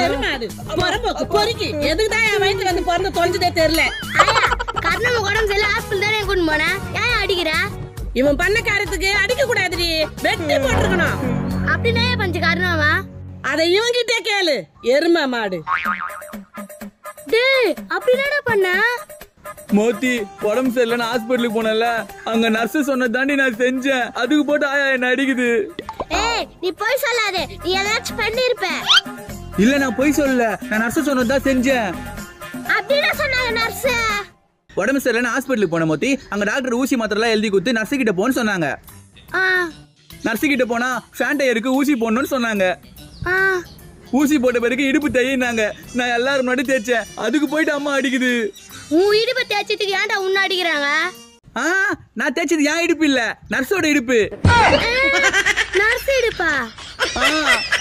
எருமாடு புறம்போக்கு பொறுக்கி. எதுக்குதான் என் வயித்துல வந்து பிறந்து தொலைஞ்சதே தெரியல. ஆயா கர்ணம் உடம்பு சரியில்லை ஹாஸ்பிட்டல் தானே கூட்டு போனேன் ஏன் அடிக்கிற? இவன் பண்ண காரியத்துக்கு அடிக்க கூடாதுடி. வெட்டி போட்டிருக்கணும். அப்படின்னா பஞ்சு கர்ணாவா? அதை இவங்கிட்டே கேளு. எருமை மாடு. டேய் அப்படி என்னடா பண்ண? மோத்தி உடம்பு சரியில்லைன்னு ஹாஸ்பிட்டலுக்கு போனல அங்க நர்ஸ் சொன்ன தாண்டி நான் செஞ்சேன். அதுக்கு போட்டு ஆயா என்ன அடிக்குது. ஏய் நீ போய் சொல்லாதே. நீ ஏதாச்சும் பண்ணிருப்ப. இல்ல நான் பொய் சொல்லல. நான் நர்ஸ் சொன்னதான் செஞ்சேன். அப்படின்னா சொன்னாங்க நர்ஸ் உடம்பு சரியில்லைன்னு ஹாஸ்பிட்டலுக்கு போன மோத்தி அங்க டாக்டர் ஊசி மாத்திரலாம் எழுதி கொடுத்து நர்ஸ் கிட்ட போன்னு சொன்னாங்க. நர்ஸ் கிட்ட போனா ஃபேண்டையருக்கு ஊசி போடணும்னு சொன்னாங்க. ஆ. ஊசி போட்ட பிறகு இடுப்பு தையினாங்க. நான் எல்லாரும் முன்னாடி தேய்ச்சேன். அதுக்கு போயிட்டு அம்மா அடிக்குது. உன் இடுப்பை தேய்ச்சதுக்கு ஏன்டா உன்ன அடிக்கிறாங்க? ஆ நான் தேய்ச்சது என் இடுப்பு இல்ல நர்ஸோட இடுப்பு. நர்ஸ் இடுப்பா ஆ